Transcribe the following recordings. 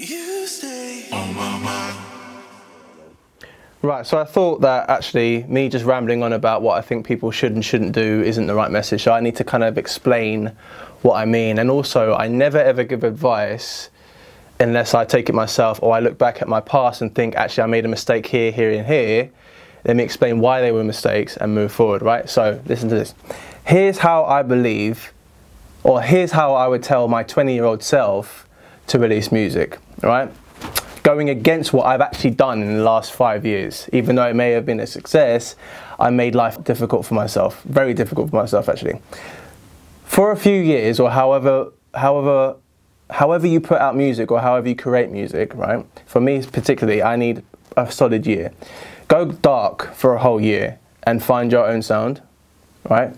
You stay on my mind. Right, so I thought that actually me just rambling on about what I think people should and shouldn't do isn't the right message. So I need to kind of explain what I mean. And also, I never ever give advice unless I take it myself or I look back at my past and think, actually, I made a mistake here, here, and here. Let me explain why they were mistakes and move forward, right? So listen to this. Here's how I believe, or here's how I would tell my 20 year old self to release music, right? Going against what I've actually done in the last five years. Even though it may have been a success, I made life difficult for myself, very difficult for myself actually. For a few years, or however, however, however you put out music or however you create music, right? For me particularly, I need a solid year. Go dark for a whole year and find your own sound, right?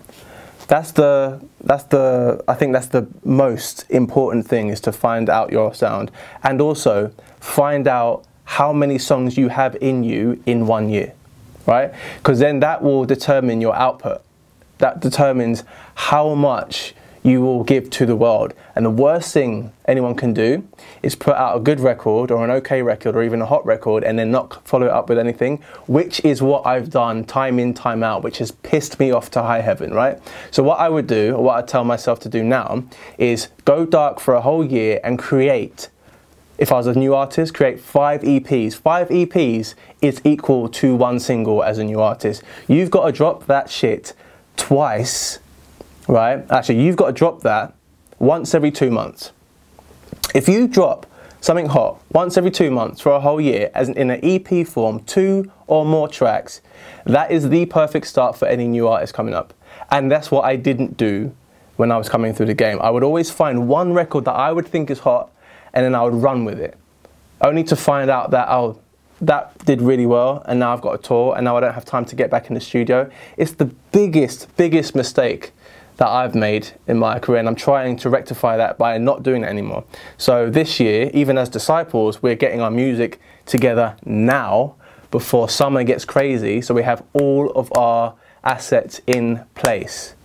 That's the that's the I think that's the most important thing is to find out your sound and also find out how many songs you have in you in one year, right? Because then that will determine your output. That determines how much you will give to the world. And the worst thing anyone can do is put out a good record or an okay record or even a hot record and then not follow it up with anything, which is what I've done time in, time out, which has pissed me off to high heaven, right? So, what I would do, or what I tell myself to do now, is go dark for a whole year and create. If I was a new artist, create five EPs. Five EPs is equal to one single as a new artist. You've got to drop that shit twice right? Actually, you've got to drop that once every two months. If you drop something hot once every two months for a whole year, as in an EP form, two or more tracks, that is the perfect start for any new artist coming up. And that's what I didn't do when I was coming through the game. I would always find one record that I would think is hot, and then I would run with it, only to find out that oh, that did really well, and now I've got a tour, and now I don't have time to get back in the studio. It's the biggest, biggest mistake that I've made in my career, and I'm trying to rectify that by not doing it anymore. So this year, even as disciples, we're getting our music together now before summer gets crazy, so we have all of our assets in place.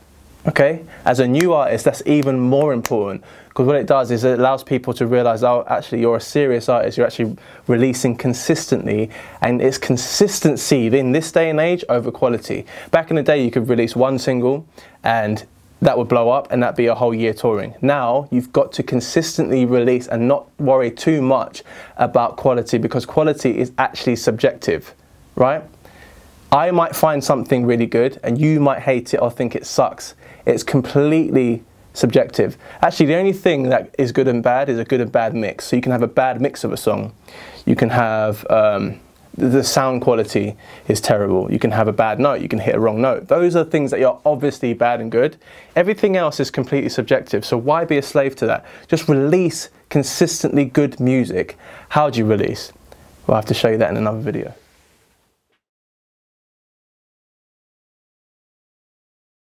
Okay? As a new artist, that's even more important because what it does is it allows people to realize, oh, actually, you're a serious artist, you're actually releasing consistently, and it's consistency in this day and age over quality. Back in the day, you could release one single and that would blow up and that'd be a whole year touring. Now you've got to consistently release and not worry too much about quality because quality is actually subjective, right? I might find something really good and you might hate it or think it sucks. It's completely subjective. Actually, the only thing that is good and bad is a good and bad mix. So you can have a bad mix of a song. You can have um, the sound quality is terrible. You can have a bad note, you can hit a wrong note. Those are things that are obviously bad and good. Everything else is completely subjective, so why be a slave to that? Just release consistently good music. How do you release? Well, have to show you that in another video.